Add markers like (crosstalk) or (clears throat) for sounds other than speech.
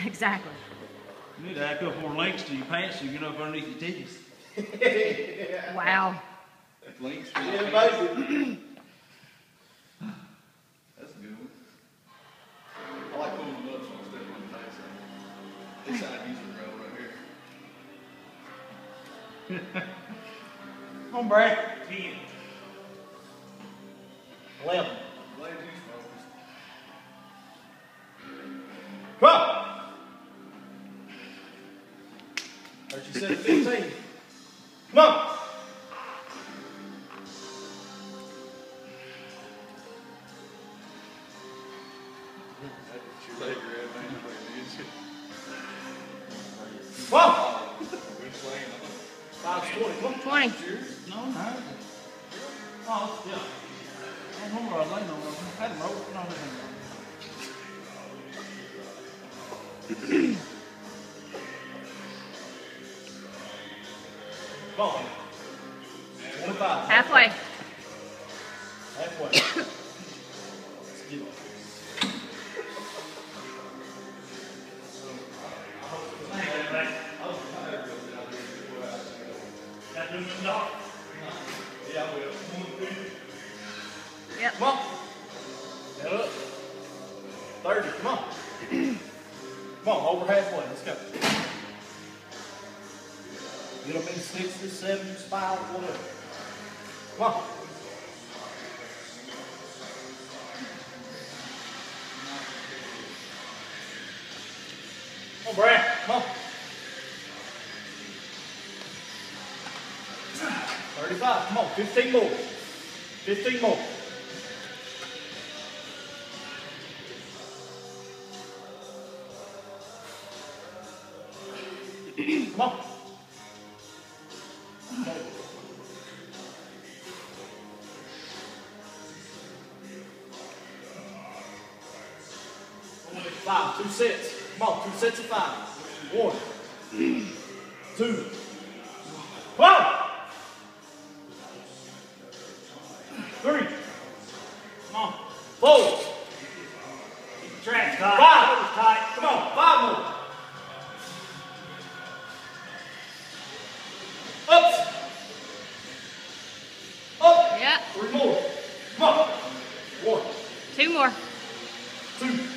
(laughs) exactly. You need to add a couple more links to your pants so you get up underneath your titties. (laughs) Wow. Links to Yeah, the basically. That's a good one. I like pulling them up so I'm stepping on the face. This side needs to roll right here. (laughs) Come on, Brad. Ten. Eleven. Glad you focused. Come on. Or she said fifteen. Come on. She your head down, like, did you? Come on. Good slaying. Five twenty. Come on. 20. No, no. Oh, yeah. I don't know I was laying on. I had a rope. No, I didn't. (clears throat) Halfway. Halfway. Let's get it. Yeah, I. Yep. Come on. Get up. Thirty. Come on. (clears throat) Come on, over halfway. Let's go. Them in sixes, sevens, five, whatever. Come on. Come on, Brad. Come on. Thirty-five. Come on. Fifteen more. Fifteen more. Come on. Five, two sets. Come on, two sets of five. One, (clears throat) two. Four. Two more. Two.